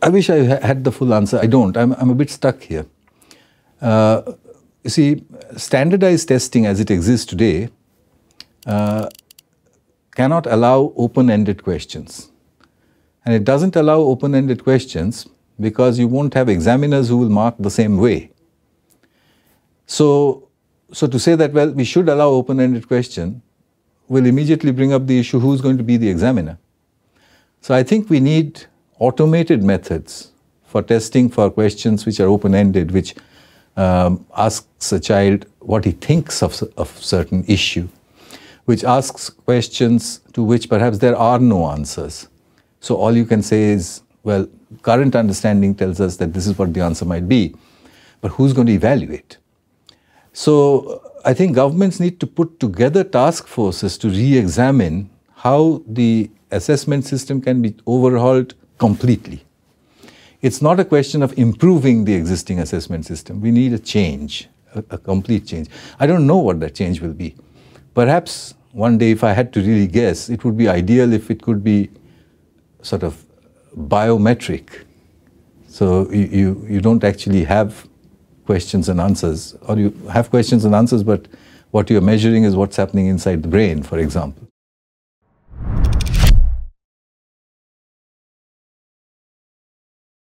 I wish I had the full answer. I don't. I'm, I'm a bit stuck here. Uh, you see, standardized testing as it exists today uh, cannot allow open ended questions. And it doesn't allow open ended questions because you won't have examiners who will mark the same way. So, so to say that, well, we should allow open ended question will immediately bring up the issue who's going to be the examiner. So I think we need automated methods for testing for questions which are open ended, which um, asks a child what he thinks of a certain issue, which asks questions to which perhaps there are no answers. So all you can say is, well, current understanding tells us that this is what the answer might be, but who's going to evaluate? So I think governments need to put together task forces to re-examine how the assessment system can be overhauled completely. It's not a question of improving the existing assessment system. We need a change, a, a, complete change. I don't know what that change will be. Perhaps one day, if I had to really guess, it would be ideal if it could be sort of biometric. So you, you, you don't actually have questions and answers, or you have questions and answers, but what you're measuring is what's happening inside the brain, for example.